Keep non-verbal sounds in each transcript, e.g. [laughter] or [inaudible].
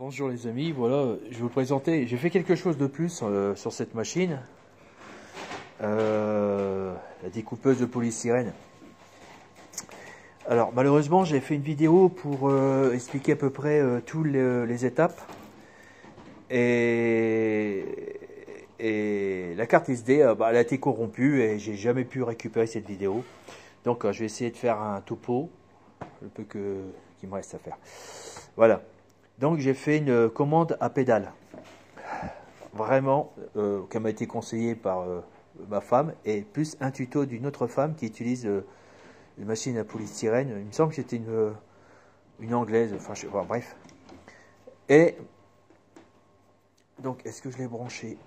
Bonjour les amis, voilà, je vais vous présenter, j'ai fait quelque chose de plus euh, sur cette machine, euh, la découpeuse de polystyrène. Alors malheureusement j'ai fait une vidéo pour euh, expliquer à peu près toutes les, étapes et, la carte SD bah, a été corrompue et j'ai jamais pu récupérer cette vidéo. Donc je vais essayer de faire un topo, le peu qu'il me reste à faire. Voilà. Donc j'ai fait une commande à pédale. Vraiment, euh, qui m'a été conseillée par euh, ma femme, et plus un tuto d'une autre femme qui utilise euh, une machine à polystyrène. Il me semble que c'était une, anglaise, enfin je bref. Et donc, est-ce que je l'ai branché?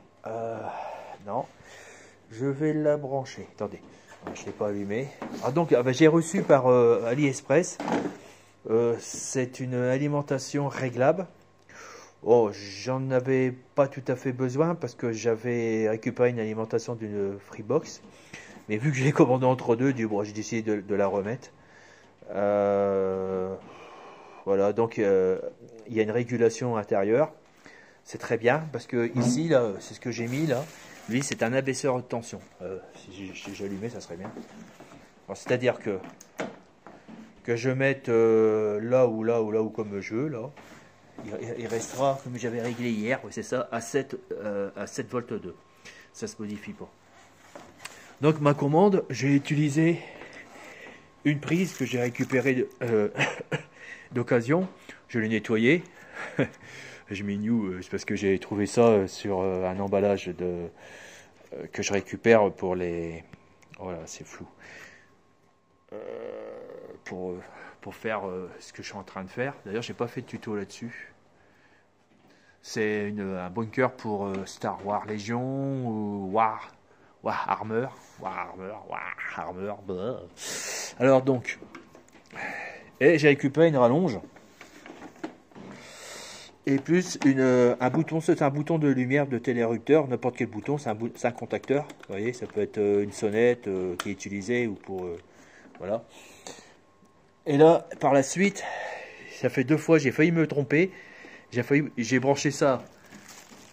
Non. Je vais la brancher. Attendez, je ne l'ai pas allumé. Ah, donc, ah, ben, j'ai reçu par AliExpress euh, c'est une alimentation réglable. Oh, j'en avais pas tout à fait besoin parce que j'avais récupéré une alimentation d'une Freebox. Mais vu que j'ai commandé entre deux, du bon, j'ai décidé de, la remettre. Euh, voilà, donc euh, il y a une régulation intérieure. C'est très bien parce que ici, là, c'est ce que j'ai mis là. Lui, c'est un abaisseur de tension. si j'allumais, ça serait bien. C'est-à-dire que que je mette euh, là ou là ou là ou comme je veux, là, il, restera, comme j'avais réglé hier, c'est ça, à 7, euh, à 7 volts 2. Ça se modifie pas. Donc ma commande, j'ai utilisé une prise que j'ai récupérée euh, [coughs] d'occasion. je l'ai nettoyée. [laughs] je mets new, c'est parce que j'ai trouvé ça sur un emballage de, que je récupère pour les... Voilà, c'est flou pour, pour faire euh, ce que je suis en train de faire. D'ailleurs, j'ai pas fait de tuto là-dessus. C'est un bunker pour euh, Star Wars Légion ou War, War Armor. War Armor, War Armor. Bah. Alors donc, et j'ai récupéré une rallonge. Et plus une, un bouton, c'est un bouton de lumière de télérupteur, n'importe quel bouton, c'est un, un, contacteur. Vous voyez, ça peut être euh, une sonnette qui est utilisée ou pour. voilà. Et là, par la suite, ça fait deux fois, j'ai failli me tromper. J'ai failli, j'ai branché ça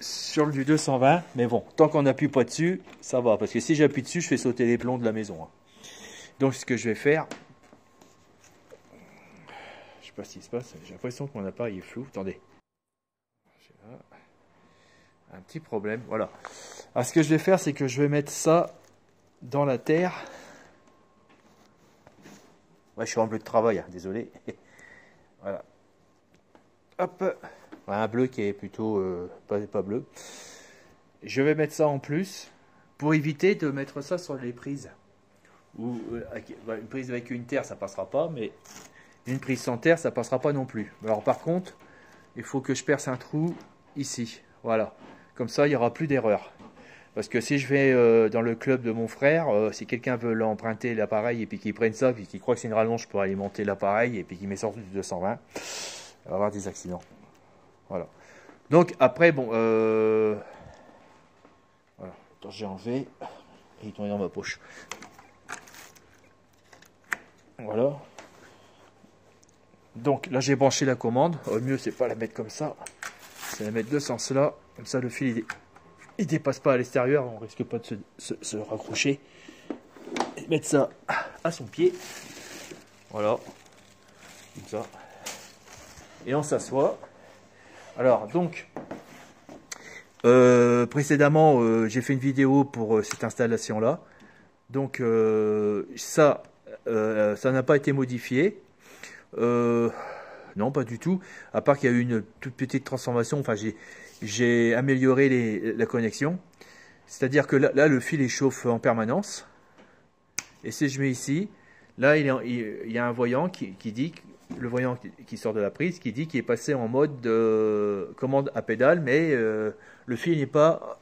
sur le du 220, mais bon, tant qu'on n'appuie pas dessus, ça va. Parce que si j'appuie dessus, je fais sauter les plombs de la maison. Hein. Donc, ce que je vais faire, je sais pas ce qui se passe. J'ai l'impression que mon appareil est flou. Attendez. Un petit problème. Voilà. Alors, ce que je vais faire, c'est que je vais mettre ça dans la terre je suis en bleu de travail, hein, désolé. [laughs] voilà. Hop. un bleu qui est plutôt euh, pas, bleu. Je vais mettre ça en plus pour éviter de mettre ça sur les prises. Ou euh, bah, une prise avec une terre, ça passera pas, mais une prise sans terre, ça passera pas non plus. Alors par contre, il faut que je perce un trou ici. Voilà. Comme ça, il n'y aura plus d'erreur. Parce que si je vais euh, dans le club de mon frère, euh, si quelqu'un veut l'emprunter l'appareil et puis qu'il prenne ça, puis qu'il croit que c'est une rallonge pour alimenter l'appareil et puis qu'il met ça du 220, il va avoir des accidents. Voilà. Donc après, bon, euh... voilà. Attends, j'ai enlevé. Il est tombé dans ma poche. Voilà. Donc là, j'ai branché la commande. Au mieux, c'est pas la mettre comme ça. C'est la mettre de sens là. Comme ça, le fil est il dépasse pas à l'extérieur, on risque pas de se, raccrocher. Et mettre ça à son pied. Voilà. Comme ça. Et on s'assoit. Alors, donc, euh, précédemment, euh, j'ai fait une vidéo pour euh, cette installation-là. Donc, ça, ça n'a pas été modifié. non, pas du tout. À part qu'il y a eu une toute petite transformation. Enfin, j'ai j'ai amélioré la connexion. C'est-à-dire que là, le fil chauffe en permanence. Et si je mets ici, là, il, y a un voyant qui, dit, le voyant qui sort de la prise, qui dit qu'il est passé en mode de commande à pédale, mais euh, le fil n'est pas,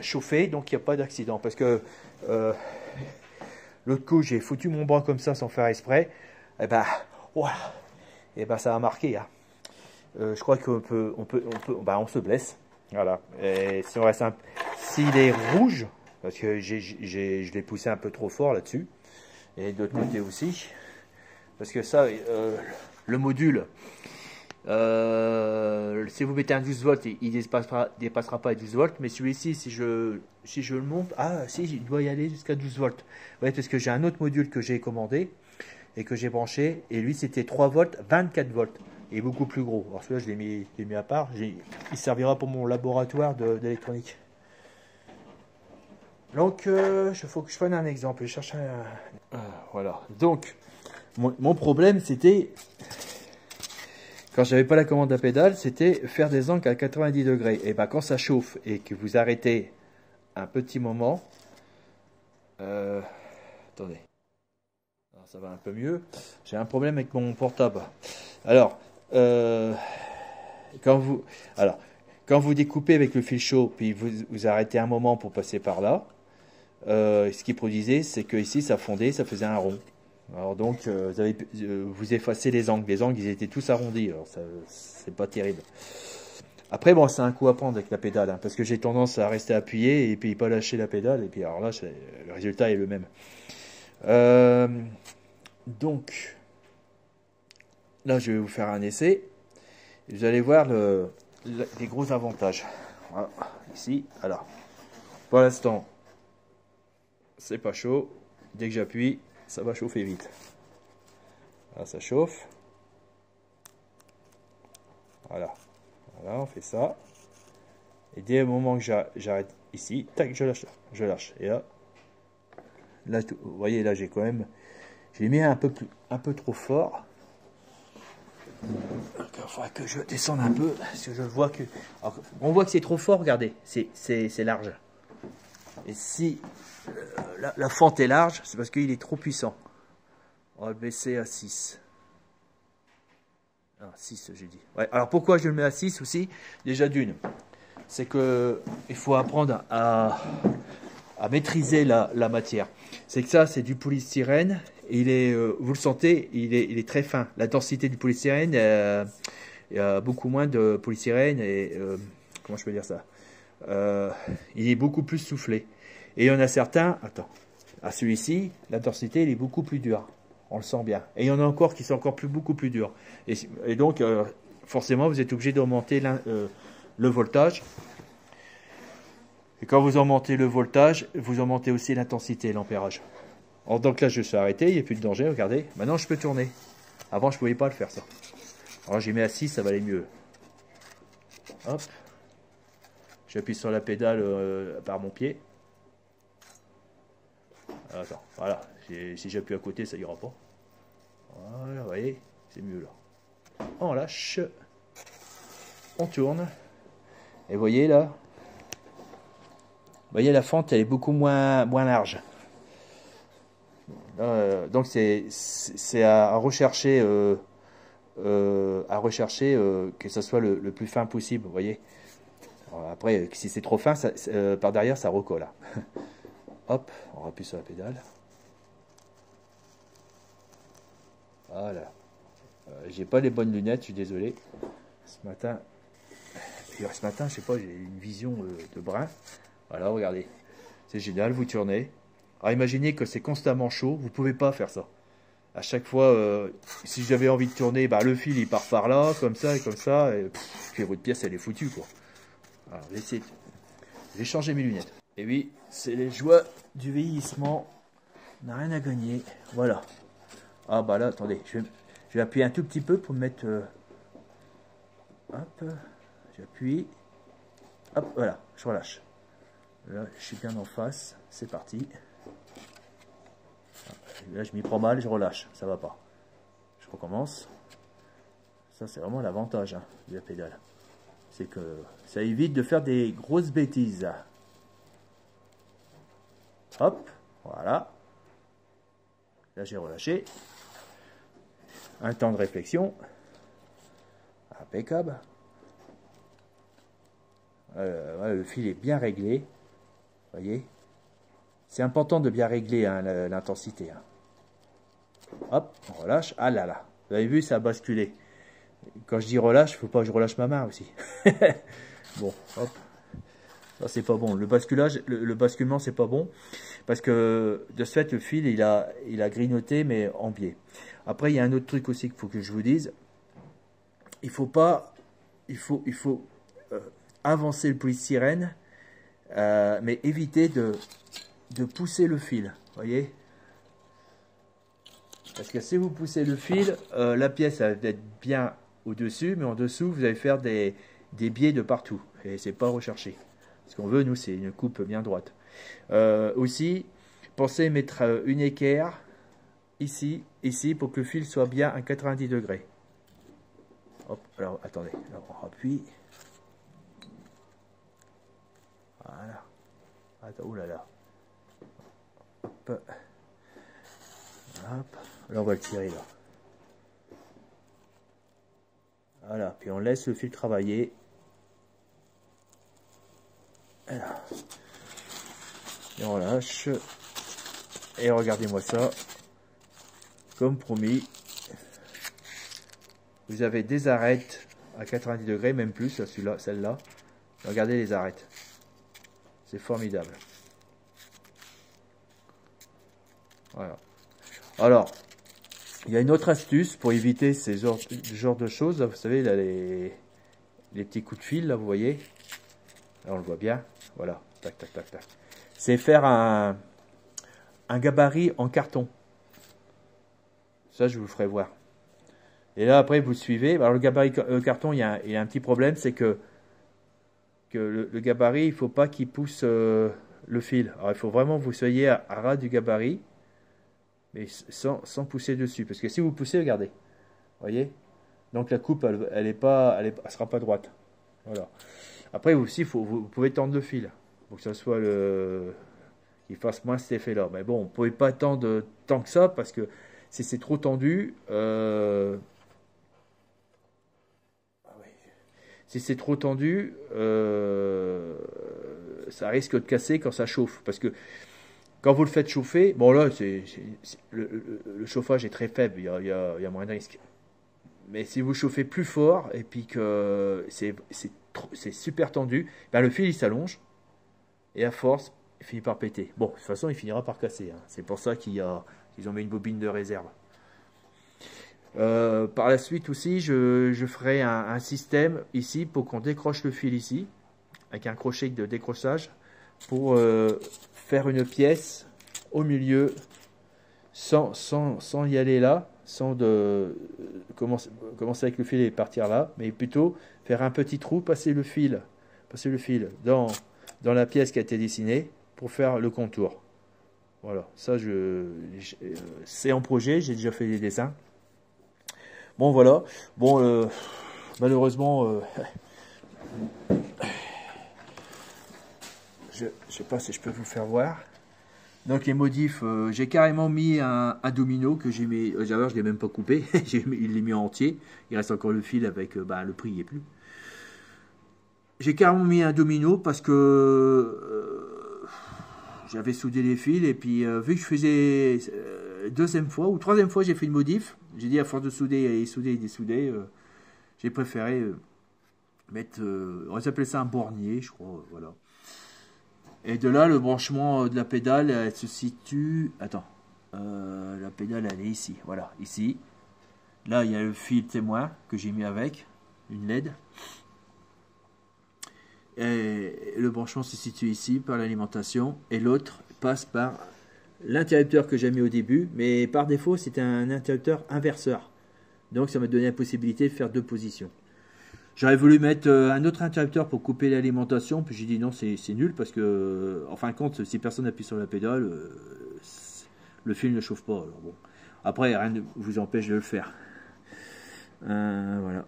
chauffé, donc il n'y a pas d'accident. Parce que euh, l'autre coup, j'ai foutu mon bras comme ça sans faire exprès, et eh ben, et eh ben ça a marqué. Hein. Euh, je crois qu'on peut, on peut, on peut, bah, on se blesse. Voilà. Et si on reste un, s'il est rouge, parce que j'ai, je l'ai poussé un peu trop fort là-dessus, et de l'autre côté aussi, parce que ça, euh, le module, Euh, si vous mettez un 12 volts, il ne dépassera, dépassera, pas les 12 volts. Mais celui-ci, si je, si je le monte, ah si, il doit y aller jusqu'à 12 volts. Ouais, parce que j'ai un autre module que j'ai commandé et que j'ai branché. Et lui, c'était 3 volts, 24 volts. Et beaucoup plus gros. Alors celui-là, je l'ai mis, mis, à part. Il servira pour mon laboratoire d'électronique. Donc, il euh, faut que je prenne un exemple. Je cherche un... Ah, voilà. Donc, mon, problème, c'était quand j'avais pas la commande à pédale, c'était faire des angles à 90 degrés. Et ben quand ça chauffe et que vous arrêtez un petit moment, euh, attendez, ça va un peu mieux. J'ai un problème avec mon portable. Alors, euh, quand vous, alors, quand vous découpez avec le fil chaud, puis vous, vous arrêtez un moment pour passer par là, euh, ce qui produisait, c'est que ici ça fondait, ça faisait un rond. Alors donc, euh, vous, avez, vous effacez les angles. Les angles, ils étaient tous arrondis. Alors, c'est pas terrible. Après, bon, c'est un coup à prendre avec la pédale, hein, parce que j'ai tendance à rester appuyé et puis pas lâcher la pédale. Et puis, alors là, le résultat est le même. Donc, là, je vais vous faire un essai. Vous allez voir le, les gros avantages. Voilà, ici, alors, pour l'instant, c'est pas chaud. Dès que j'appuie, ça va chauffer vite. Là, ça chauffe. Voilà. Voilà, on fait ça. Et dès le moment que j'arrête ici, tac, je lâche, je lâche. Et là, vous voyez, là, j'ai quand même, j'ai mis un peu trop fort. Il faudra que je descende un peu, parce que je vois que, on voit que c'est trop fort. Regardez, c'est large. Et si euh, la, fente est large, c'est parce qu'il est trop puissant. On va le baisser à 6. Ah, 6, j'ai dit. Alors pourquoi je le mets à 6 aussi? Déjà d'une, c'est que il faut apprendre à, à maîtriser la, la matière. C'est que ça, c'est du polystyrène. Il est, euh, vous le sentez, il est, très fin. La densité du polystyrène, euh, il y a beaucoup moins de polystyrène et comment je peux dire ça Il est beaucoup plus soufflé. Et il y en a certains, attends, à celui-ci, l'intensité, il est beaucoup plus dur. On le sent bien. Et il y en a encore qui sont encore plus, beaucoup plus durs. Et, donc, euh, forcément, vous êtes obligé d'augmenter euh, le voltage. Et quand vous augmentez le voltage, vous augmentez aussi l'intensité, l'ampérage. Donc là, je suis arrêté, il n'y a plus de danger, regardez. Maintenant, je peux tourner. Avant, je ne pouvais pas le faire, ça. Alors, j'ai mis à 6, ça va aller mieux. Hop. J'appuie sur la pédale euh, par mon pied. Attends, voilà. Si j'appuie à côté, ça ira pas. Voilà, vous voyez, c'est mieux là. On lâche. On tourne. Et vous voyez là, vous voyez la fente, elle est beaucoup moins, moins large. Euh, donc c'est à, rechercher, euh, euh, à rechercher que ce soit le, plus fin possible, voyez. après, si c'est trop fin, par derrière, ça recolle. [laughs] Hop, on appuie sur la pédale. Voilà. J'ai pas les bonnes lunettes, je suis désolé. Ce matin, ce matin, je sais pas, j'ai une vision de brun. Voilà, regardez. C'est génial, vous tournez. Alors imaginez que c'est constamment chaud, vous pouvez pas faire ça. À chaque fois, euh, si j'avais envie de tourner, bah, le fil il part par là, comme ça et comme ça, et puis votre pièce elle est foutue quoi. Alors, laissez, j'ai changé mes lunettes. Et oui, c'est les joies du vieillissement. On n'a rien à gagner. Voilà. Ah bah là, attendez, je vais, appuyer un tout petit peu pour me mettre... Euh, hop, j'appuie. Hop, voilà, je relâche. Là, je suis bien en face. C'est parti. Là, je m'y prends mal, je relâche. Ça va pas. Je recommence. Ça, c'est vraiment l'avantage hein, de la pédale. C'est que ça évite de faire des grosses bêtises. Hop, voilà. Là, j'ai relâché. Un temps de réflexion. Impeccable. Euh, le fil est bien réglé. voyez? C'est important de bien régler hein, l'intensité. Hein. Hop, on relâche. Ah là là. Vous avez vu, ça a basculé. Quand je dis relâche, il faut pas que je relâche ma main aussi. [laughs] bon, hop c'est pas bon. Le basculage, le, basculement, c'est pas bon parce que de ce fait, le fil, il a, il a grignoté, mais en biais. Après, il y a un autre truc aussi qu'il faut que je vous dise. il faut pas, il faut, il faut euh, avancer le polystyrène, euh, mais éviter de, de pousser le fil, voyez Parce que si vous poussez le fil, euh, la pièce va être bien au-dessus, mais en dessous, vous allez faire des, des biais de partout, et c'est pas recherché. Ce qu'on veut, nous, c'est une coupe bien droite. aussi, pensez mettre une équerre ici, ici, pour que le fil soit bien à 90 degrés. Hop, alors attendez, on appuie. Voilà. Attends, oulala. Là, on va le tirer là. Voilà, puis on laisse le fil travailler. Et on lâche. Et regardez-moi ça. Comme promis, vous avez des arêtes à 90 degrés, même plus, celui-là, celle-là. Regardez les arêtes. C'est formidable. Alors, il y a une autre astuce pour éviter ces genres, de choses. Vous savez, là, les, les petits coups de fil, là, vous voyez. Là, on le voit bien. Voilà. Tac, tac, tac, tac. C'est faire un, gabarit en carton. Ça, je vous ferai voir. Et là, après, vous suivez. Alors, le gabarit euh, carton, il y, a, un petit problème, c'est que, le, gabarit, il faut pas qu'il pousse euh, le fil. Alors, il faut vraiment que vous soyez à, ras du gabarit, mais sans, pousser dessus. Parce que si vous poussez, regardez. voyez? Donc, la coupe, elle elle pas, elle, sera pas droite. Voilà. Après, aussi, faut, vous, pouvez tendre le fil pour que ça soit le... qu'il fasse moins cet effet-là. Mais bon, on ne pas tendre tant que ça parce que si c'est trop tendu, euh, si c'est trop tendu, euh, ça risque de casser quand ça chauffe. Parce que quand vous le faites chauffer, bon là, c'est, le, chauffage est très faible, il y, a, moins de risques. Mais si vous chauffez plus fort et puis que c'est, super tendu, ben le fil il s'allonge et à force, il finit par péter. Bon, de toute façon, il finira par casser. Hein. C'est pour ça qu'ils ont mis une bobine de réserve. Euh, par la suite aussi, je, ferai un, système ici pour qu'on décroche le fil ici, avec un crochet de décrochage, pour euh, faire une pièce au milieu, sans, sans, y aller là, sans de, commencer, commencer, avec le fil et partir là, mais plutôt faire un petit trou, passer le fil, passer le fil dans, dans la pièce qui a été dessinée pour faire le contour. Voilà, ça je, euh, c'est en projet, j'ai déjà fait des dessins. Bon, voilà. Bon, euh, malheureusement, [laughs] je ne sais pas si je peux vous faire voir. Donc les modifs, euh, j'ai carrément mis un, domino que j'ai mis, j'avais je l'ai même pas coupé, [laughs] il l'ai mis en entier. Il reste encore le fil avec, bah, le prix n'y est plus. J'ai carrément mis un domino parce que j'avais soudé les fils et puis vu que je faisais deuxième fois ou troisième fois j'ai fait une modif, j'ai dit à force de souder et souder et dessouder, euh, j'ai préféré euh, mettre, euh, on va ça un bornier, je crois, voilà. Et de là, le branchement de la pédale, se situe, attends, la pédale elle est ici, voilà, ici. Là, il y a le fil témoin que j'ai mis avec, une LED. Et le branchement se situe ici par l'alimentation et l'autre passe par l'interrupteur que j'ai mis au début, mais par défaut, c'était un interrupteur inverseur. Donc ça m'a donné la possibilité de faire deux positions. J'aurais voulu mettre euh, un autre interrupteur pour couper l'alimentation, puis j'ai dit non, c'est nul parce que, en fin de compte, si personne appuie sur la pédale, euh, le fil ne chauffe pas. Alors bon. Après, rien ne vous empêche de le faire. Euh, voilà.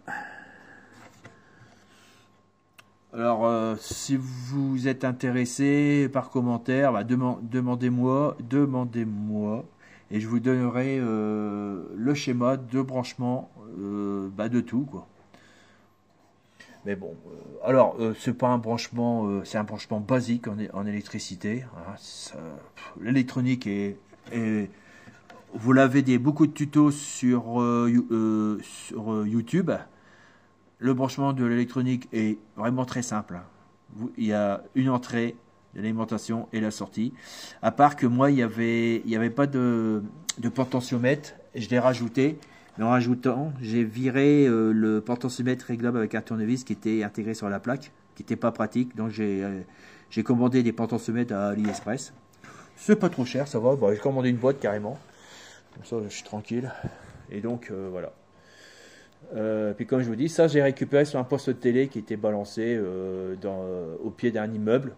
Alors, euh, si vous êtes intéressé par commentaire, bah, demandez-moi, demandez-moi, et je vous donnerai euh, le schéma de branchement euh, bah, de tout, quoi. Mais bon, alors c'est pas un branchement, c'est un branchement basique en, électricité. Hein, l'électronique est, vous l'avez des beaucoup de tutos sur, sur YouTube. Le branchement de l'électronique est vraiment très simple. Hein. Il y a une entrée l'alimentation et la sortie. À part que moi, il n'y avait, y avait pas de, de potentiomètre. Je l'ai rajouté. Mais en rajoutant, j'ai viré euh, le potentiomètre réglable avec un tournevis qui était intégré sur la plaque, qui n'était pas pratique. Donc j'ai j'ai commandé des potentiomètres à AliExpress. C'est pas trop cher, ça va. j'ai commandé une boîte carrément. Comme ça, je suis tranquille. Et donc, euh, voilà. Euh, puis comme je vous dis, ça j'ai récupéré sur un poste de télé qui était balancé euh, au pied d'un immeuble.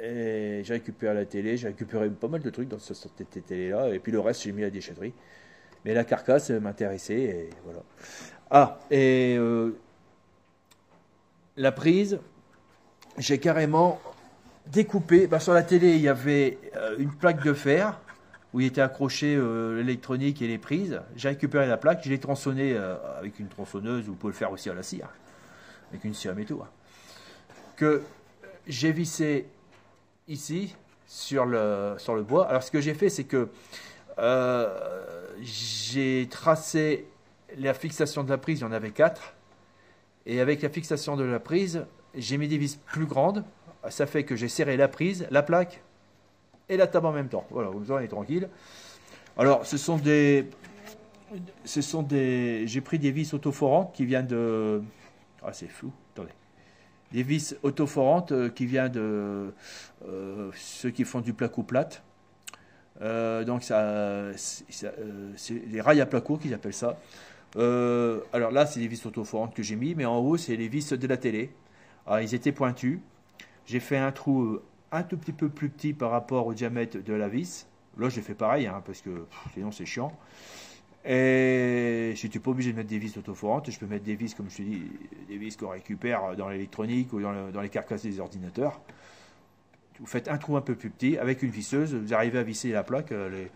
Et j'ai récupéré la télé, j'ai récupéré pas mal de trucs dans cette télé-là. Et puis le reste, j'ai mis à la déchetterie. Mais la carcasse m'intéressait et voilà. Ah, et la prise, j'ai carrément découpé. Bah, sur la télé, il y avait euh, une plaque de fer où il était accroché euh, l'électronique et les prises. J'ai récupéré la plaque, je l'ai tronçonnée euh, avec une tronçonneuse, vous pouvez le faire aussi à la cire, avec une cire à métaux. Hein. Que j'ai vissé ici sur le, sur le bois. Alors ce que j'ai fait, c'est que j'ai tracé la fixation de la prise, il y en avait quatre. Et avec la fixation de la prise, j'ai mis des vis plus grandes. Ça fait que j'ai serré la prise, la plaque et la table en même temps. Voilà, vous est tranquille. Alors, ce sont des. Ce sont des. J'ai pris des vis autoforantes qui viennent de. Ah, c'est flou. Attendez. Des vis autoforantes euh, qui viennent de euh, ceux qui font du placo plate. Euh, donc, ça, c'est les rails à placo qu'ils appellent ça. alors là, c'est des vis autoforantes que j'ai mis, mais en haut, c'est les vis de la télé. Alors, ils étaient pointus. J'ai fait un trou euh, un tout petit peu plus petit par rapport au diamètre de la vis. Là, j'ai fait pareil, hein, parce que sinon c'est chiant. Et je n'étais pas obligé de mettre des vis autoforantes. Je peux mettre des vis, comme je te dis, des vis qu'on récupère dans l'électronique ou dans, les carcasses des ordinateurs. Vous faites un trou un peu plus petit avec une visseuse. Vous arrivez à visser la plaque. Euh,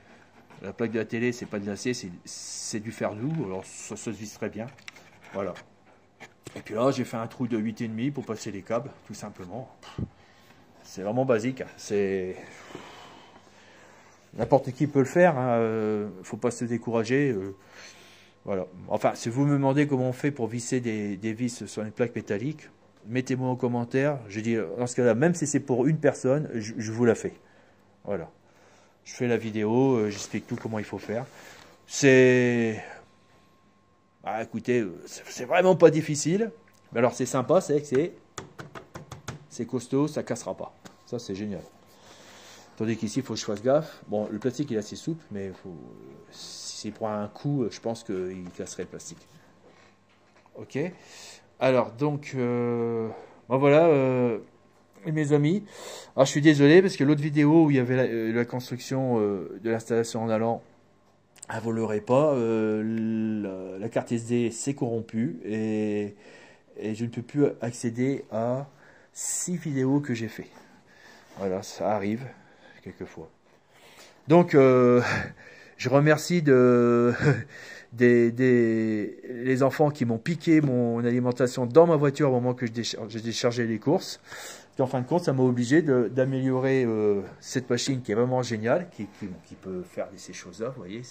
la plaque de la télé, c'est pas de l'acier, c'est du fer doux. Alors ça, se visse très bien. Voilà. Et puis là, j'ai fait un trou de 8,5 pour passer les câbles, tout simplement. C'est vraiment basique. Hein. C'est N'importe qui peut le faire. Il hein. ne euh, faut pas se décourager. Euh. voilà. Enfin, si vous me demandez comment on fait pour visser des, vis sur une plaque métallique, mettez-moi en commentaire. Je dis, dans ce cas-là, même si c'est pour une personne, je, vous la fais. Voilà. Je fais la vidéo, euh, j'explique tout comment il faut faire. C'est ah, écoutez, c'est vraiment pas difficile. Mais alors, c'est sympa, c'est que c'est, c'est costaud, ça cassera pas. Ça, c'est génial. Tandis qu'ici, il faut que je fasse gaffe. Bon, le plastique, il est assez souple, mais faut, s'il prend un coup, je pense qu'il casserait le plastique. Ok Alors, donc, euh, ben voilà, euh, mes amis. Alors, je suis désolé parce que l'autre vidéo où il y avait la, euh, construction de l'installation en allant, elle volerait pas. Euh, la, carte SD s'est corrompue et, je ne peux plus accéder à six vidéos que j'ai fait. Voilà, ça arrive quelquefois. Donc, euh, [laughs] je remercie de, [laughs] des, les enfants qui m'ont piqué mon alimentation dans ma voiture au moment que je, déchargeais les courses. Et en fin de compte, ça m'a obligé d'améliorer euh, cette machine qui est vraiment géniale, qui, qui peut faire ces choses-là. Vous voyez,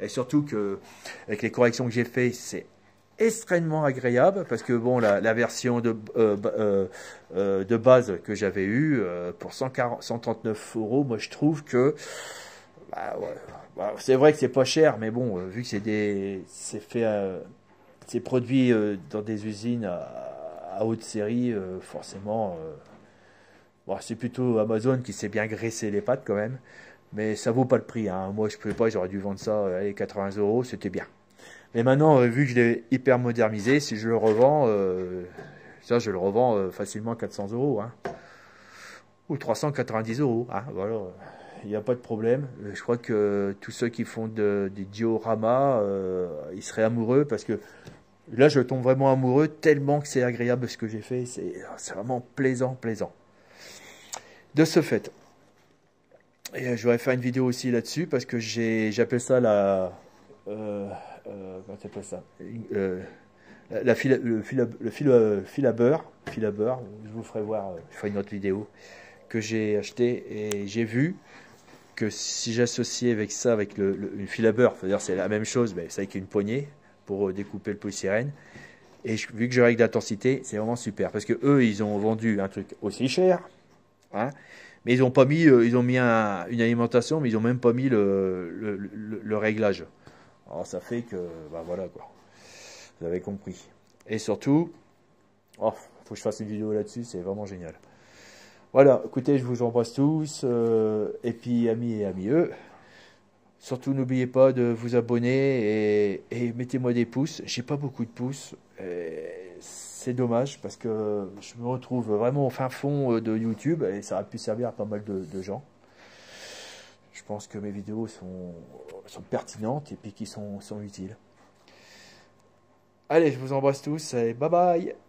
et surtout que avec les corrections que j'ai faites, c'est extrêmement agréable parce que bon la, version de, euh, euh, euh, de base que j'avais eue pour 140, 139 euros, moi je trouve que bah, bah, c'est vrai que c'est pas cher, mais bon vu que c'est des c'est fait c'est produit dans des usines à, haute série, forcément c'est plutôt Amazon qui s'est bien graissé les pattes quand même. Mais ça vaut pas le prix. Hein. Moi, je pouvais pas, j'aurais dû vendre ça euh, allez, 80 euros, c'était bien. Mais maintenant, euh, vu que je l'ai hyper modernisé, si je le revends, euh, ça, je le revends facilement 400 euros. Hein. Ou 390 euros. Hein. Voilà. Il n'y a pas de problème. Je crois que tous ceux qui font des dioramas, ils seraient amoureux parce que là, je tombe vraiment amoureux tellement que c'est agréable ce que j'ai fait. C'est vraiment plaisant, plaisant. De ce fait, euh, je voudrais faire une vidéo aussi là-dessus parce que j'appelle ça la. Euh, euh, comment ça? Euh, la, le, fil, à beurre, fil à beurre, je vous ferai voir, je ferai une autre vidéo que j'ai acheté et j'ai vu que si j'associais avec ça, avec le, une fil à beurre, c'est la même chose, mais c'est avec une poignée pour découper le polystyrène. Et vu que je règle l'intensité, c'est vraiment super parce que eux, ils ont vendu un truc aussi cher, hein, mais ils ont pas mis, euh, ils ont mis une alimentation, mais ils ont même pas mis le, réglage. Alors ça fait que, bah voilà quoi. Vous avez compris. Et surtout, oh, faut que je fasse une vidéo là-dessus, c'est vraiment génial. Voilà, écoutez, je vous embrasse tous, euh, et puis amis et amis eux. Surtout, n'oubliez pas de vous abonner et, mettez-moi des pouces. J'ai pas beaucoup de pouces. C'est dommage parce que je me retrouve vraiment au fin fond euh, de YouTube et ça aurait pu servir à pas mal de, gens. Je pense que mes vidéos sont, sont pertinentes et puis qui sont, sont utiles. Allez, je vous embrasse tous et bye bye